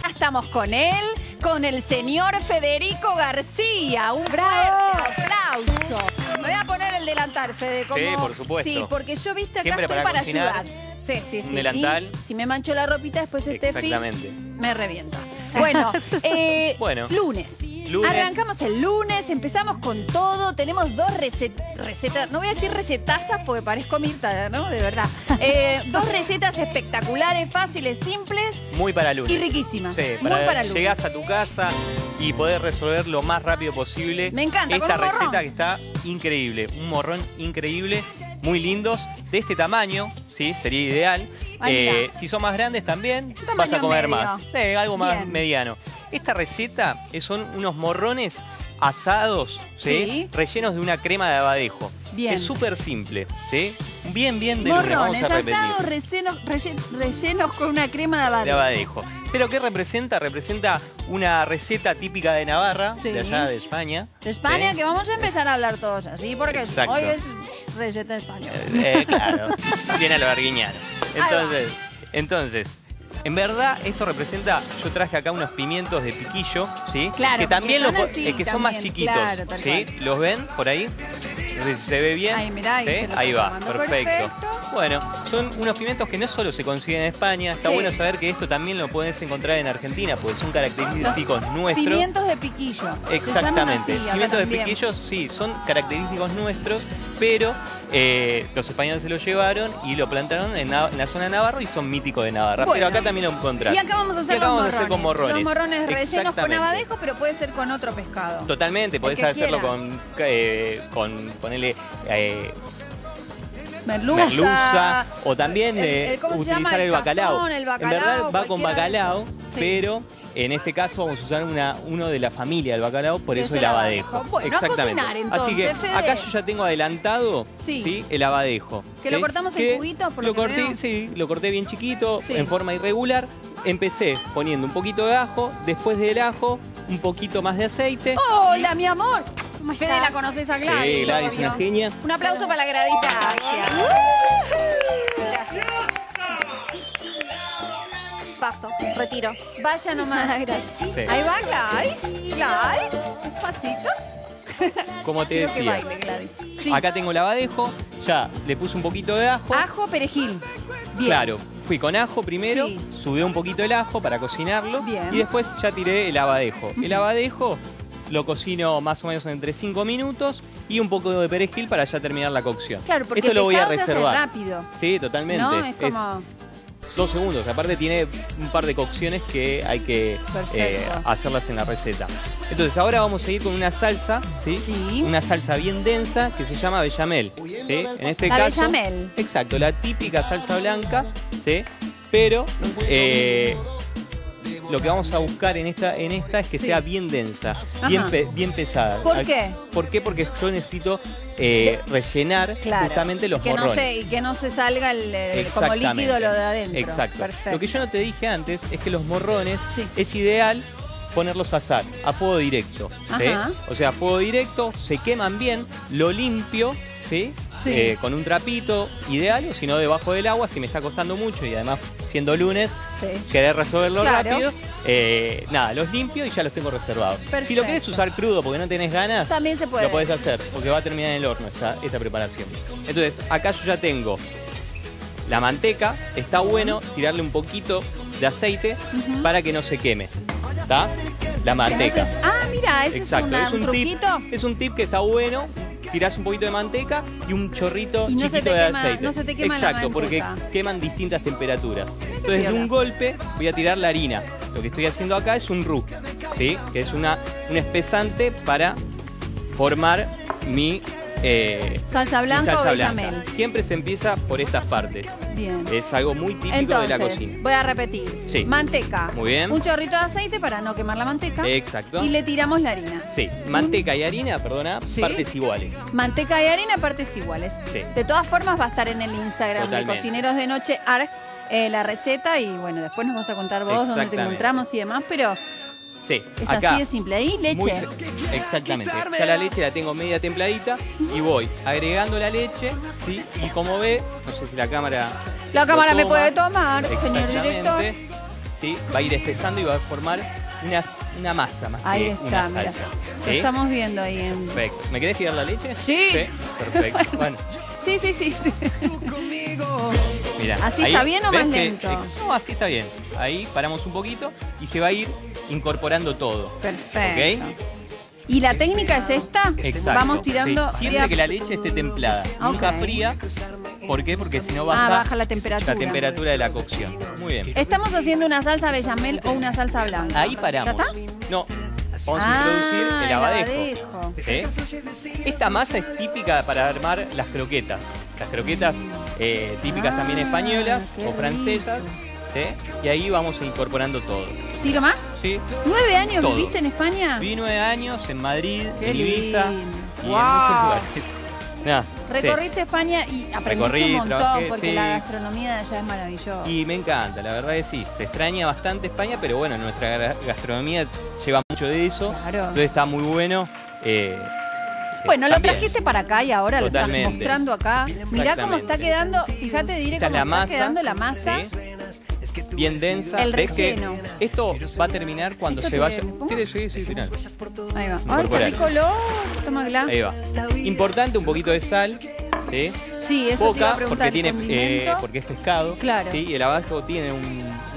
Ya estamos con él, con el señor Federico García. Un ¡Bravo! fuerte aplauso. Me voy a poner el delantal, Fede. como- Sí, por supuesto. Sí, porque yo, viste, acá Siempre estoy para para, cocinar, ayudar. Sí, sí, sí. un delantal. Y si me mancho la ropita después este Exactamente. me revienta. Bueno, eh, Bueno. lunes. Lunes. Arrancamos el lunes, empezamos con todo. Tenemos dos recet- recetas, no voy a decir recetazas porque parezco Mirta, ¿no? De verdad. Eh, dos recetas espectaculares, fáciles, simples Muy para lunes. y riquísimas. Sí, Muy para, lunes. llegás a tu casa y poder resolver lo más rápido posible. Me encanta, con Esta morrón. receta que está increíble. Un morrón increíble, muy lindos, de este tamaño, sí, sería ideal. Eh, si son más grandes también, vas a comer medio. más. Eh, algo más Bien. mediano. Esta receta son unos morrones asados, ¿sí? Sí. rellenos de una crema de abadejo. Bien. Es súper simple, ¿sí? Bien, bien de. Morrones, asados rellenos, relle- rellenos con una crema de abadejo. de abadejo. ¿Pero qué representa? Representa una receta típica de Navarra, Sí. de allá de España. De España, ¿sí? que vamos a empezar a hablar todos así, porque Exacto. hoy es receta española. Eh, eh, claro, viene a lo arguiñano. va. Entonces, entonces, en verdad esto representa, yo traje acá unos pimientos de piquillo, ¿sí? Claro, que también son po- así, eh, que son más chiquitos, claro, ¿sí? ¿Los ven por ahí? No sé si se ve bien. Ahí, mirá, ahí va. Perfecto. Bueno, son unos pimientos que no solo se consiguen en España, está Sí. bueno saber que esto también lo puedes encontrar en Argentina, porque son característicos nuestros. Pimientos de piquillo. Exactamente. así, Pimientos de también. piquillos, sí, son característicos nuestros, pero eh, los españoles se lo llevaron y lo plantaron en, la zona de Navarro y son míticos de Navarra. Bueno. Pero acá también lo encontrás. Y acá vamos a hacer, los, morrones. hacer con morrones. Los morrones rellenos con abadejo, pero puede ser con otro pescado. Totalmente, podés hacerlo quieras. con, eh, con ponerle eh, Merluza. merluza o también el- eh, el- ¿cómo se utilizar el El bacalao. el En verdad va con bacalao. Sí. pero en este caso vamos a usar una, uno de la familia del bacalao, por eso es el abadejo. a Exactamente. Así que Fede. acá yo ya tengo adelantado Sí. sí. el abadejo. Que lo cortamos en cubitos, por lo lo que corté, veo. sí, lo corté bien chiquito, en forma irregular. Empecé poniendo un poquito de ajo, después del ajo un poquito más de aceite. Hola, mi amor. ¿Cómo Fede, la conoces a Gladys. Sí, Gladys, una genia. Un aplauso para la Gladys. Gracias. Paso, retiro. Vaya nomás. Gracias. Sí. Ahí va Gladys. Gladys. Un pasito. Como te que decía. baile, Gladys. Sí. Acá tengo el abadejo, ya le puse un poquito de ajo. Ajo, perejil. Bien. Claro, fui con ajo primero, Sí. subí un poquito el ajo para cocinarlo Bien. y después ya tiré el abadejo. El abadejo lo cocino más o menos entre 5 minutos y un poco de perejil para ya terminar la cocción. Claro, porque Esto lo voy a reservar. rápido. Sí, totalmente. ¿No? Es como. dos segundos. Aparte tiene un par de cocciones que hay que eh, hacerlas en la receta. Entonces ahora vamos a ir con una salsa, ¿sí? Sí. Una salsa bien densa que se llama bechamel, ¿sí? En este La caso, bechamel. exacto, la típica salsa blanca, ¿sí? Pero eh, lo que vamos a buscar en esta, en esta es que Sí. sea bien densa, Ajá. bien, pe- bien pesada. ¿Por qué? ¿Por qué? Porque yo necesito eh, rellenar Claro. justamente los que no morrones. se, y que no se salga el, el- como líquido lo de adentro. Exacto. Perfecto. Lo que yo no te dije antes es que los morrones Sí. es ideal ponerlos a asar, a fuego directo. ¿sí? O sea, a fuego directo, se queman bien, lo limpio, ¿sí? Sí. Eh, con un trapito ideal, o si no debajo del agua, si me está costando mucho y además siendo lunes, Sí. querer resolverlo Claro. rápido, eh, nada, los limpio y ya los tengo reservados. Si lo quieres usar crudo porque no tenés ganas, También se puede. lo podés hacer, porque va a terminar en el horno esta, esta preparación. Entonces, acá yo ya tengo la manteca, está bueno tirarle un poquito de aceite para que no se queme. ¿Está? La manteca. Entonces, ah, mira, ese Exacto, es, una- es un, tip, truquito. es un tip que está bueno. Tirás un poquito de manteca y un chorrito Y no se chiquito de quema- aceite. no se te quema la Exacto, porque queman distintas temperaturas. Entonces, de un golpe voy a tirar la harina. Lo que estoy haciendo acá es un roux, ¿sí? Que es una, un espesante para formar mi, eh, Salsa blanca o bechamel. blanca. Siempre se empieza por estas partes. Bien. Es algo muy típico Entonces, de la cocina. voy a repetir. Sí. Manteca. Muy bien. Un chorrito de aceite para no quemar la manteca. Exacto. Y le tiramos la harina. Sí, manteca y harina, perdona, Sí. partes iguales. Manteca y harina, partes iguales. Sí. De todas formas, va a estar en el Instagram de. Cocineros de Noche ARG eh, la receta y bueno, después nos vas a contar vos dónde te encontramos y demás, pero Sí, es acá. así de simple. Ahí, leche. muy se- exactamente. Ya la leche la tengo media templadita y voy agregando la leche, ¿sí? Y como ve, no sé si la cámara. La lo cámara me toma. puede tomar, señor Exactamente. director. ¿sí? va a ir espesando y va a formar una, una masa más Ahí que está, una mira. salsa. Lo ¿sí? estamos viendo ahí en... Perfecto. ¿Me querés girar la leche? Sí. Perfecto. Bueno, Sí, sí, sí. mira. ¿Así está bien o más lento? no, así está bien. Ahí paramos un poquito y se va a ir incorporando todo. Perfecto. ¿Y la técnica es esta? Exacto. Vamos tirando... sí. Siempre que la leche esté templada, nunca fría. ¿Por qué? Porque si no baja, Ah, baja la temperatura. la temperatura de la cocción. Muy bien. ¿Estamos haciendo una salsa bechamel o una salsa blanca? Ahí paramos. ¿Ya está? No. Vamos Ah, a introducir el el abadejo. abadejo. ¿sí? Esta masa es típica para armar las croquetas. Las croquetas eh, típicas Ah, también españolas qué o francesas. ¿Sí? Y ahí vamos incorporando todo. ¿Tiro más? ¿sí? ¿Nueve años Todo. viviste en España? Viví nueve años en Madrid, Qué en Ibiza lindo. y Wow. en muchos lugares. Sí. Recorriste España y aprendiste Recorrí, un montón trabajé, porque sí. la gastronomía de allá es maravillosa. Y me encanta, la verdad que sí. Se extraña bastante España, pero bueno, nuestra gastronomía lleva mucho de eso. Claro. Entonces está muy bueno. eh, Bueno, lo también. trajiste para acá y ahora lo estás mostrando acá. Mirá cómo está quedando, fíjate, diré cómo es la está masa. quedando la masa. ¿sí? Bien densa. El ¿Ves que relleno. esto va a terminar cuando ¿Esto se vaya. le pongo? Sí, sí, sí, final. Ahí va. Ay, está Incorporar. rico olor. Tómala. Ahí va. Importante un poquito de sal. ¿sí? Sí, eso te iba Poca, a preguntar. porque, tiene, eh, condimento. porque es pescado. Claro. ¿sí? Y el abajo tiene un,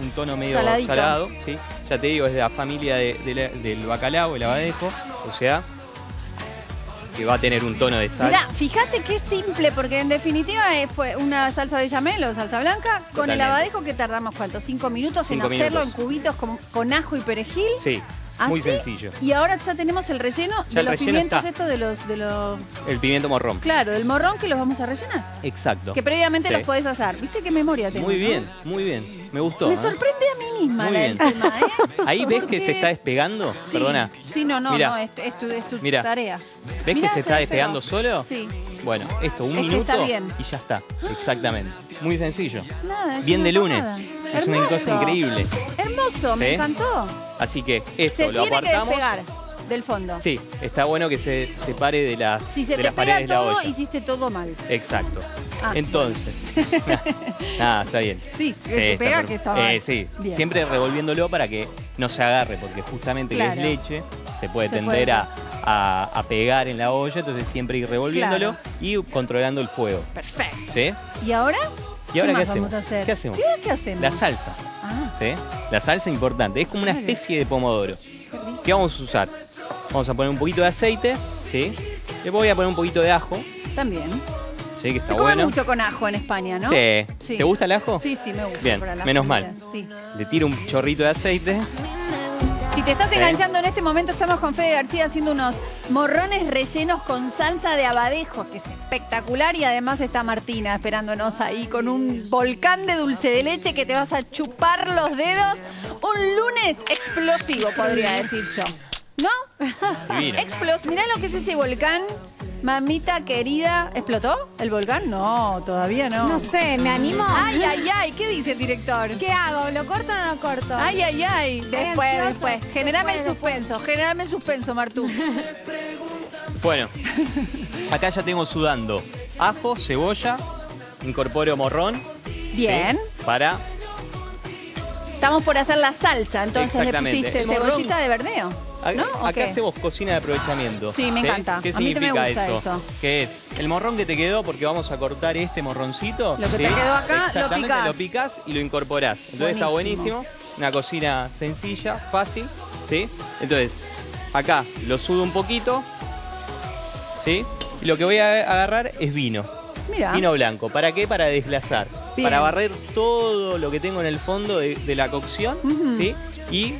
un tono medio Saladito. salado. ¿sí? Ya te digo, es de la familia de- de la- del bacalao, el abadejo. O sea, que va a tener un tono de sal. Mirá, fíjate qué simple, porque en definitiva eh, fue una salsa bechamel o salsa blanca con el abadejo que tardamos cuánto, cinco minutos Cinco en hacerlo minutos. en cubitos con, con ajo y perejil. Sí, muy Así, sencillo. Y ahora ya tenemos el relleno Ya de el los relleno pimientos está. estos de los, de los, El pimiento morrón. claro, del morrón que los vamos a rellenar. Exacto. Que previamente Sí. los podés hacer. ¿Viste qué memoria tengo? Muy no? bien, muy bien. Me gustó. Me ¿eh? sorprende a mí misma Muy la bien. tema, ¿eh? Ahí ves que Porque- se está despegando. Sí. Perdona. Sí, no, no, Mirá. no, es, es tu, es tu Mirá. tarea. ¿Ves Mirá, que se está despegó. despegando solo? Sí. Bueno, esto, un Es que minuto está bien. y ya está. Exactamente. Muy sencillo. Nada, es Bien una de lunes. Es una cosa Hermoso. increíble. Hermoso, me encantó. Así que esto Se lo tiene que apartamos. despegar del fondo. Sí, está bueno que se separe de las, Si se de te las pega paredes de la todo, olla. hiciste todo mal. Exacto. Ah. Entonces. Nada, está bien. Sí, que se está pega que está mal. Eh, sí, Bien. siempre revolviéndolo para que no se agarre, porque justamente Claro. que es leche, se puede Se tender puede. a, a- a pegar en la olla, entonces siempre ir revolviéndolo Claro. y controlando el fuego. Perfecto. ¿Sí? ¿Y ahora? ¿Y ahora ¿Qué, vamos hacemos? a hacer? ¿Qué hacemos? ¿Qué, hacemos? La salsa. Ah, ¿sí? La salsa es importante, es como una especie de pomodoro. ¿Qué vamos a usar? Vamos a poner un poquito de aceite, ¿sí? Le voy a poner un poquito de ajo, también. ¿sí? Que está Se come bueno. mucho con ajo en España, ¿no? Sí. Sí. ¿Te gusta el ajo? Sí, sí, me gusta. Bien, menos mal. Sí. Le tiro un chorrito de aceite. Si te estás enganchando en este momento, estamos con Fede García haciendo unos morrones rellenos con salsa de abadejo, que es espectacular. Y además está Martina esperándonos ahí con un volcán de dulce de leche que te vas a chupar los dedos. Un lunes explosivo, podría decir yo. ¿No? Divino. Explos. Mirá lo que es ese volcán. Mamita querida. ¿Explotó el volcán? No, todavía no. No sé, ¿me animo? Ay, ay, ay. ¿Qué dice el director? ¿Qué hago? ¿Lo corto o no lo corto? Ay, ay, ay. Después, ansioso. después. Generame el Después, suspenso. Generame el suspenso, Martú. Bueno, acá ya tengo sudando ajo, cebolla, incorporo morrón. ¿sí? Bien. Para Estamos por hacer la salsa, entonces le pusiste cebollita de verdeo. A- ¿No? ¿O Acá qué? hacemos cocina de aprovechamiento. Sí, me encanta. ¿Qué A mí me significa gusta eso? eso. Que es el morrón que te quedó porque vamos a cortar este morroncito. Lo que te quedó acá, lo Exactamente, picás. lo picás y lo incorporás. Entonces está Buenísimo. Una cocina sencilla, fácil, ¿sí? Entonces, acá lo sudo un poquito, ¿sí? Y lo que voy a agarrar es vino. Mira. Vino blanco. ¿Para qué? Para desglasar. Bien. Para barrer todo lo que tengo en el fondo de, de la cocción. ¿sí? Y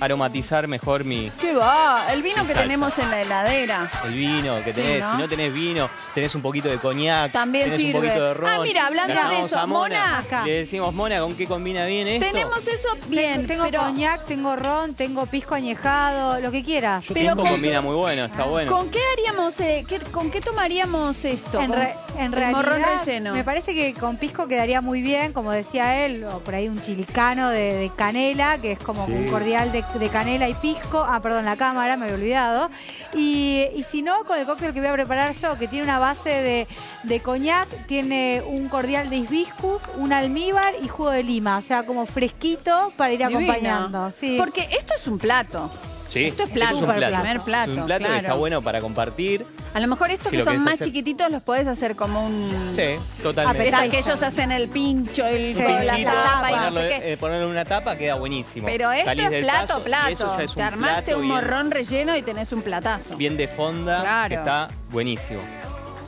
aromatizar mejor mi, ¿Qué va? El vino que salsa. tenemos en la heladera. el vino que Sí, tenés. ¿no? Si no tenés vino, tenés un poquito de coñac, También tenés sirve. un poquito de ron. Ah, mira, hablando La de eso, a Mona. Acá. Le decimos, Mona, ¿con qué combina bien esto? Tenemos eso bien, tengo pero coñac, tengo ron, tengo pisco añejado, lo que quieras. Yo pero tengo con- combina muy bueno, está bueno. ¿con qué haríamos, eh, qué- con qué tomaríamos esto? En, re- en el morrón realidad, relleno. me parece que con pisco quedaría muy bien, como decía él, o por ahí un chilicano de, de canela, que es como Sí. un cordial de de canela y pisco. Ah, perdón, la cámara, me había olvidado. Y, y si no, con el cóctel que voy a preparar yo, que tiene una base de, de coñac, tiene un cordial de hibiscus, un almíbar y jugo de lima. O sea, como fresquito para ir Divino. acompañando. Sí. Porque esto es un plato. Sí, Esto es plato, un Súper plato. primer plato, Es un plato que claro. está bueno para compartir. A lo mejor estos Sí, que son más hacer- chiquititos los podés hacer como un... Sí, totalmente. Estas que ellos hacen el pincho, el Sí, con la Pinchito, tapa y no sé qué. eh, ponerlo en una tapa queda buenísimo. Pero esto Salís es plato, paso y plato. eso ya es Te un armaste plato un bien- morrón relleno y tenés un platazo. Bien de fonda, Claro. que está buenísimo.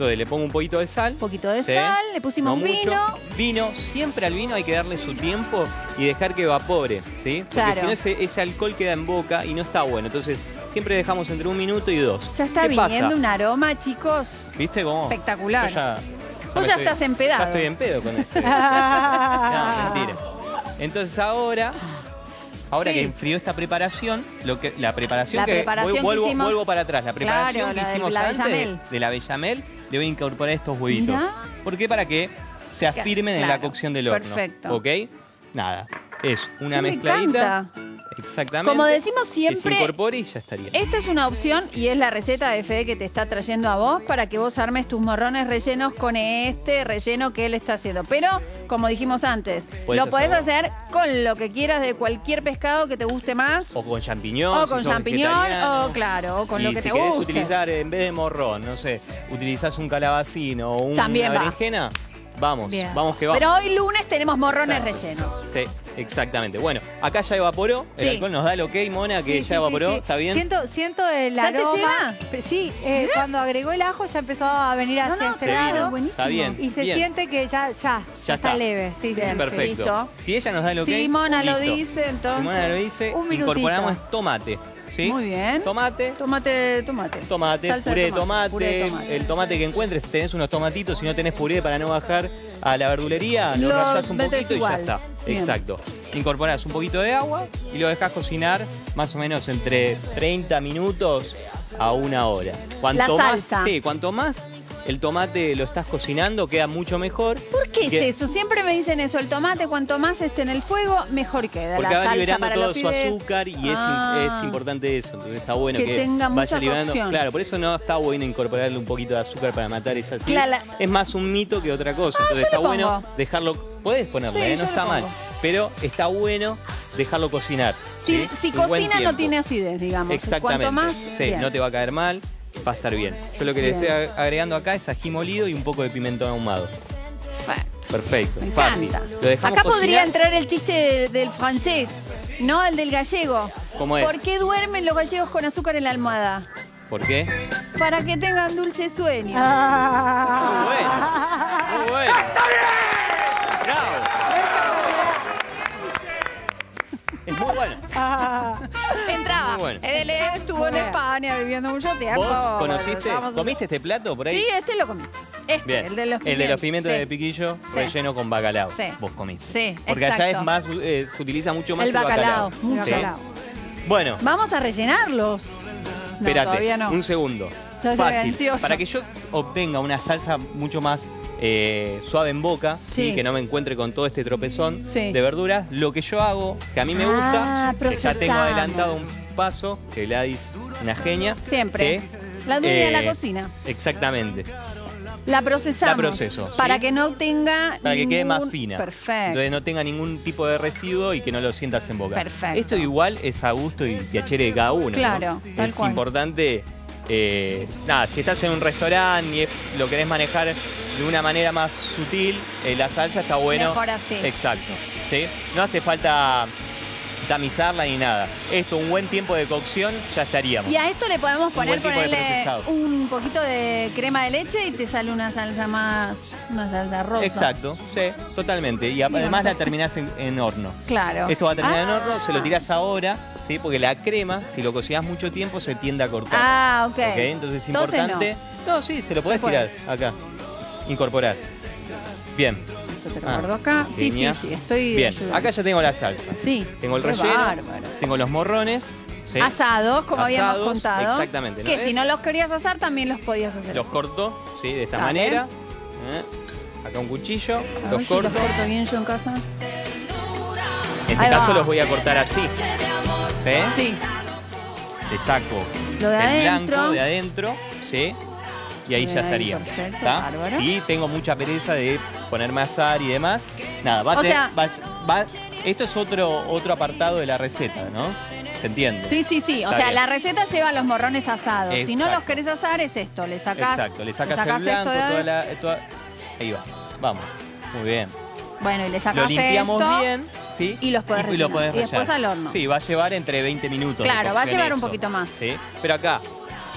Entonces le pongo un poquito de sal. Un poquito de Sí. sal, le pusimos No mucho. vino. Vino, siempre al vino hay que darle su tiempo y dejar que evapore, ¿sí? Porque Claro. si no ese, ese alcohol queda en boca y no está bueno. Entonces siempre dejamos entre un minuto y dos. Ya está ¿Qué viniendo pasa? un aroma, chicos. ¿Viste cómo? espectacular. Yo ya, Vos ya estoy- estás empedado. Ya estoy en pedo con ese. no, mentira. Entonces ahora, ahora Sí. que enfrió esta preparación, lo que, la preparación La que preparación que vuelvo, hicimos- vuelvo para atrás, la preparación Claro, que la de hicimos la antes de, de la bechamel, le voy a incorporar estos huevitos. Mirá. ¿Por qué? Para que se afirmen en la cocción del horno. perfecto. ¿Ok? Nada. Es una Sí, me mezcladita. encanta. Exactamente. Como decimos Que siempre, se incorpore y ya estaría. Esta es una opción y es la receta de Fede que te está trayendo a vos para que vos armes tus morrones rellenos con este relleno que él está haciendo. Pero, como dijimos antes, lo podés hacer- con lo que quieras de cualquier pescado que te guste más. O con champiñón. O si con sos champiñón, o claro, o con y lo que si te guste. utilizar, en vez de morrón, no sé, utilizás un calabacino o una berenjena, vamos, Bien. vamos que vamos. Pero hoy lunes tenemos morrones rellenos. Sí, exactamente. Bueno, acá ya evaporó, el Sí. alcohol nos da el ok, Mona, que Sí, ya sí, evaporó, sí, sí. ¿está bien? Siento, siento el ¿Ya te aroma. Sí, eh, cuando agregó el ajo ya empezó a venir No, hacia no, este lado. buenísimo. Está bien. Y se bien. siente que ya, ya, ya, está. está. leve. Sí, Bien. sí. Perfecto. Listo. Si ella nos da el ok, Si Mona lo listo. dice, entonces. Si Mona lo dice, Un minutito. incorporamos tomate, ¿sí? Muy bien. Tomate, Tomate, tomate. tomate, Salsa puré de tomate, puré de tomate. el tomate que encuentres, tenés unos tomatitos, si no tenés puré para no bajar a la verdulería, lo, Lo rayás un poquito y ya está. Bien. Exacto. Incorporás un poquito de agua y lo dejás cocinar más o menos entre 30 minutos a una hora. Cuanto La más, sí, cuanto más el tomate lo estás cocinando, queda mucho mejor. ¿Por qué Que- es eso? Siempre me dicen eso. El tomate, cuanto más esté en el fuego, mejor queda. Porque la va salsa liberando para todo su azúcar y es, Ah. es importante eso. Entonces está bueno Que que, tenga vaya liberando. cocción. Claro, por eso no está bueno incorporarle un poquito de azúcar para matar esa. Claro, la- Es más un mito que otra cosa. Ah, Entonces está bueno dejarlo. Puedes ponerle, Sí, ¿eh? no está mal. Pero está bueno dejarlo cocinar. Si, ¿sí? si cocina no tiene acidez, digamos. Exactamente. Cuanto más, sí, bien. no te va a caer mal, va a estar bien. Yo lo que le Bien. estoy ag- agregando acá es ají molido y un poco de pimentón ahumado. Perfecto. Me fácil. Lo dejamos Acá podría entrar el chiste de- del francés, no el del gallego. ¿Cómo es? ¿Por qué duermen los gallegos con azúcar en la almohada? ¿Por qué? Para que tengan dulce sueño. Ah. Muy bueno. Muy bueno. Bravo. Es muy bueno. Entraba. Muy bueno. Él estuvo en. España viviendo mucho tiempo. ¿Vos conociste? Bueno, ¿Comiste este plato por ahí? Sí, este lo comí. Este, Bien. el de los pimientos. El de los pimientos Sí. de piquillo Sí. relleno con bacalao. Sí. Vos comiste. Sí, Porque allá es más, eh, se utiliza mucho más El el, bacalao. mucho. Sí. Bacalao. Bueno, Vamos a rellenarlos. No, espérate, todavía no. un segundo. Fácil. Para que yo obtenga una salsa mucho más eh, suave en boca Sí. y que no me encuentre con todo este tropezón Sí. de verduras, lo que yo hago, que a mí me Ah, gusta, que ya tengo adelantado un paso, que Gladys, una genia. Siempre. que, La dueña de la eh, cocina. Exactamente. La procesamos. La proceso, ¿sí? Para que no tenga. Para que quede más fina. Perfecto. Entonces no tenga ningún tipo de residuo y que no lo sientas en boca. Perfecto. Esto igual es a gusto y piacere de cada uno. ¿no? Claro, tal Es cual. importante. Eh, nada, si estás en un restaurante y es- lo querés manejar de una manera más sutil, eh, la salsa está bueno. Mejor así. Exacto. ¿sí? No hace falta tamizarla ni nada. Esto, un buen tiempo de cocción, ya estaríamos. Y a esto le podemos poner ponerle un poquito de crema de leche y te sale una salsa más. Una salsa rosa. Exacto, sí, totalmente. Y además la terminás en- en horno. Claro. Esto va a terminar en Ah. horno, se lo tirás ahora, ¿sí? Porque la crema, si lo cocinás mucho tiempo, se tiende a cortar. Ah, ok. Entonces es Entonces importante. No. sí, se lo podés tirar acá. Incorporar. Bien. Esto te lo Ah, acá. Sí, sí, sí, estoy. Bien, ayudando. acá ya tengo la salsa. Sí. Tengo el relleno, bárbaro. tengo los morrones. ¿sí? Asados, como habíamos contado. exactamente, ¿no Que ves? si no los querías asar, también los podías hacer. Los así. corto, ¿sí? De esta Dale. manera. ¿eh? Acá un cuchillo, A ver los si corto. los corto bien yo en casa. En Ahí este caso va. los voy a cortar así. ¿Sí? Sí. Le saco Lo de el adentro. blanco de adentro, ¿sí? Y ahí ya estaría. perfecto, ¿está? Sí, tengo mucha pereza de ponerme a asar y demás. Nada, va a O tener- sea- va- va- esto es otro, otro apartado de la receta, ¿no? ¿Se entiende? Sí, sí, sí. O sea, bien. la receta lleva los morrones asados. Si no los querés asar, es esto. Le sacás, Exacto, le sacas, sacás el blanco, toda la, toda- Ahí va, vamos, muy bien. Bueno, y le Lo sacás limpiamos esto. bien, ¿sí? y los podés lo rellenar. podés Y después al horno. Sí, va a llevar entre 20 minutos. Claro, va a llevar un poquito más. Sí, pero acá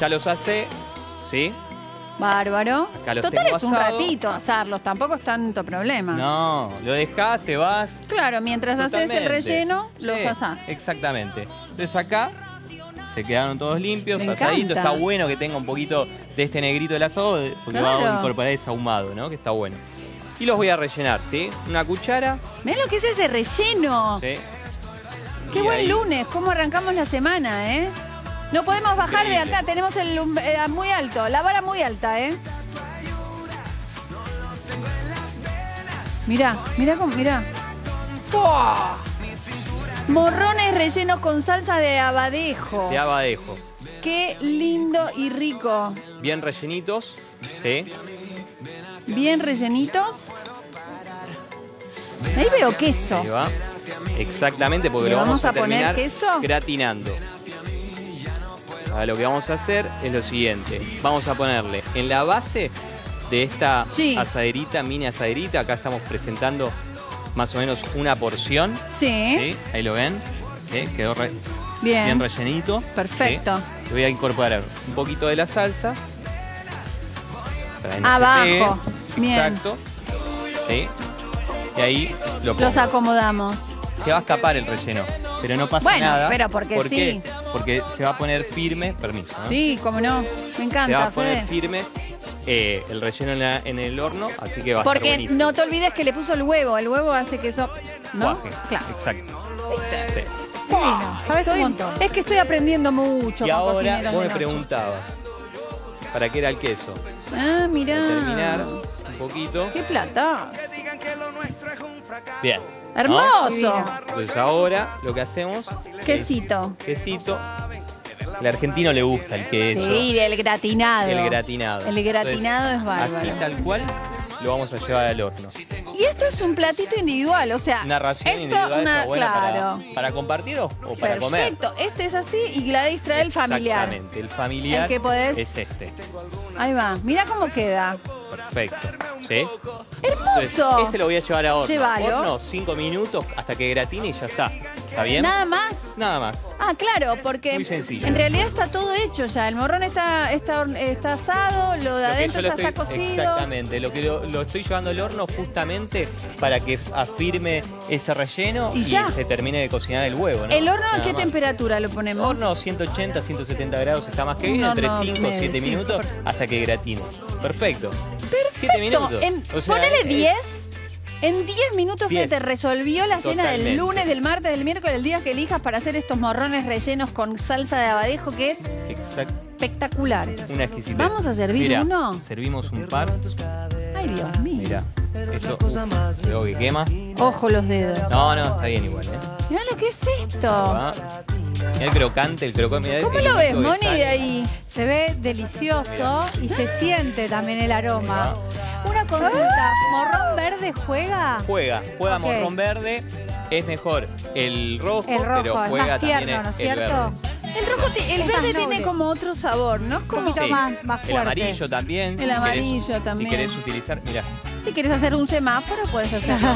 ya los hace, ¿sí? Bárbaro. Acá los Total es un asado. ratito asarlos, tampoco es tanto problema. No, lo dejás, te vas. Claro, mientras haces el relleno, los Sí, asás. Exactamente. Entonces acá se quedaron todos limpios, Me asaditos. encanta. Está bueno que tenga un poquito de este negrito del asado, porque va Claro. a incorporar ese ahumado, ¿no? Que está bueno. Y los voy a rellenar, ¿sí? Una cuchara, Mirá lo que es ese relleno. ¿sí? Qué Y buen ahí- lunes, cómo arrancamos la semana, ¿eh? No podemos bajar de acá, tenemos el eh, muy alto, la vara muy alta, ¿eh? Mirá, mirá cómo, mirá. ¡Fua! Morrones rellenos con salsa de abadejo. De abadejo. Qué lindo y rico. Bien rellenitos, ¿sí? Bien rellenitos. Ahí veo queso. Ahí va. Exactamente, porque ¿Le lo vamos, vamos a poner terminar queso? gratinando. Ahora lo que vamos a hacer es lo siguiente. Vamos a ponerle en la base de esta Sí. asaderita, mini asaderita, acá estamos presentando más o menos una porción. Sí, ¿sí? Ahí lo ven. ¿sí? Quedó re- bien bien. rellenito. Perfecto. voy a incorporar un poquito de la salsa. para Abajo. Bien. Exacto. Y ahí lo pongo. Los acomodamos. Se va a escapar el relleno, pero no pasa Bueno, nada. pero porque ¿Por sí. qué? Porque se va a poner firme, permiso. ¿no? Sí, cómo no. Me Se va encanta, a poner Fede. firme eh, el relleno en, la- en el horno, así que va a estar Porque buenísimo. no te olvides que le puso el huevo. El huevo hace que eso. ¿No? Cuaje. Claro. Exacto. ¿Viste? Sí. Divino, sabes Estoy- un montón. Es que estoy aprendiendo mucho Y con ahora cocineros vos de me preguntabas, ¿para qué era el queso? Ah, mirá. Terminar un poquito. Qué plata. Bien. ¿no? Hermoso. Entonces ahora lo que hacemos es Quesito. quesito. Al argentino le gusta el queso. Sí, el gratinado. El gratinado. El gratinado es bárbaro. Así tal cual lo vamos a llevar al horno. Y esto es un platito individual, o sea. Una ración esto, individual una- está buena claro. para, para compartir o, o para comer. Perfecto. Este es así y Gladys trae el familiar. Exactamente, el familiar El que podés- es este. Ahí va. Mira cómo queda. Perfecto. ¿Sí? ¡Hermoso! Entonces, este lo voy a llevar a horno. Llévalo. Horno, cinco minutos hasta que gratine y ya está. ¿Está bien? Nada más. Nada más. Ah, claro, porque Muy sencillo. en realidad está todo hecho ya. El morrón está, está, está asado, lo de Lo adentro ya está cocido. Exactamente. Lo que lo, lo estoy llevando al horno justamente para que afirme ese relleno Y y, ya. se termine de cocinar el huevo. ¿no? ¿El horno a qué más. temperatura lo ponemos? Horno 180, 170 grados está más que bien, entre horno 5 o medio, 7 sí, minutos hasta que gratine. Perfecto. 7 Perfecto. En, O sea, ponele es- 10. En 10 minutos 10. te resolvió la cena del lunes, del martes, del miércoles, el día que elijas para hacer estos morrones rellenos con salsa de abadejo, que es Exacto. espectacular. Una exquisitez. ¿Vamos a servir Mirá, uno? Servimos un par. Ay, Dios mío. Mira, esto luego que quema. Ojo los dedos. No, no, está bien igual, ¿eh? Mirá lo que es esto. El crocante, el crocante. ¿Cómo el lo ves, Moni, de ahí? Se ve delicioso y se siente también el aroma. Una consulta, ¿morrón verde juega? Juega, juega morrón verde. Es mejor el rojo, El rojo, pero es juega más también tierno, ¿no es el cierto? verde. El rojo, el Es verde tiene como otro sabor, ¿no? Es Un como poquito Sí. más, más El fuerte. amarillo también. El si querés- amarillo también. Si querés utilizar, mira. Si quieres hacer un semáforo, puedes hacerlo.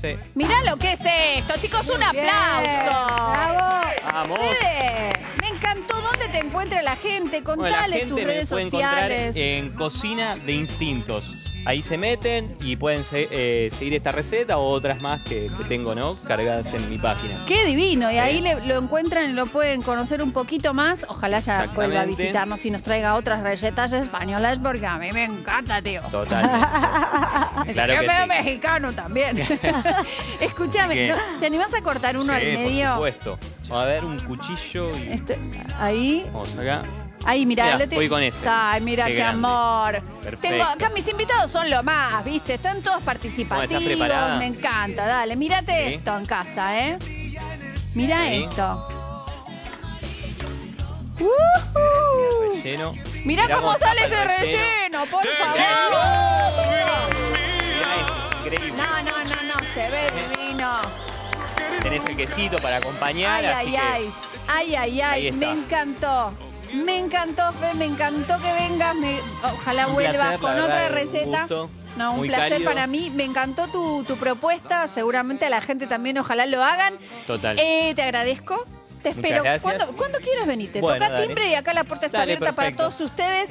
Sí. Mirá lo que es esto, chicos, un Bien, aplauso. ¡Bravo! Vamos. Fede, me encantó. ¿Dónde te encuentra la gente? Bueno, la Contale tus me redes encontrar sociales. en Cocina de Instintos. Ahí se meten y pueden se- eh, seguir esta receta o otras más que, que tengo, ¿no? Cargadas en mi página. Qué divino. Y ahí le- lo encuentran y lo pueden conocer un poquito más. Ojalá ya vuelva a visitarnos y nos traiga otras recetas españolas porque a mí me encanta, tío. Totalmente. claro que medio sí. mexicano también. Escúchame. ¿te animás a cortar uno Sí, al por medio? supuesto. Vamos a ver un cuchillo y Este, ahí, vamos acá. Ahí, mira, Mirá, te- voy con este. Ay, mira Qué qué, grande. amor. Perfecto. Tengo acá mis invitados son lo más, ¿viste? Están todos participativos. preparada? Me encanta, dale, mírate Sí. esto en casa, ¿eh? Mira esto. Relleno. Mirá Mirá cómo sale tapa ese el relleno. por favor. Mirá esto, es increíble. No, no, no, no, se ve divino. Tenés el quesito para acompañar, Ay, así ay, que ay. Ay, ay, ay. Está. Me encantó. Me encantó, Fe, me encantó que vengas. me- Ojalá Un vuelvas placer, con otra un receta. gusto, no, un muy placer cálido. para mí. Me encantó tu, tu propuesta. Seguramente a la gente también, ojalá lo hagan. total. Eh, te agradezco. Te espero. gracias. Cuando, cuando quieras venir, te Bueno, toca dale. timbre y acá la puerta está Dale, abierta perfecto. para todos ustedes.